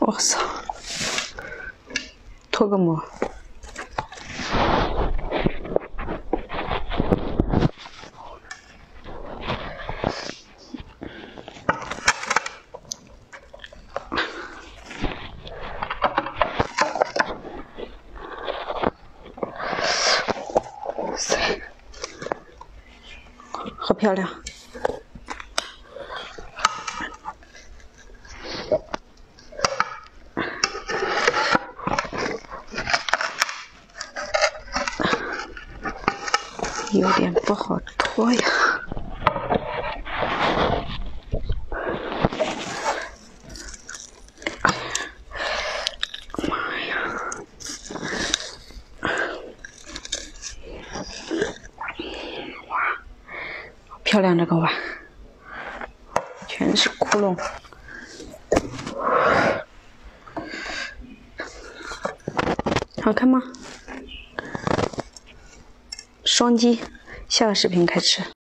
我操！脱个膜。好漂亮！有点不好脱呀。妈呀！哇，漂亮这个碗，全是窟窿。好看吗？双击，下个视频开始。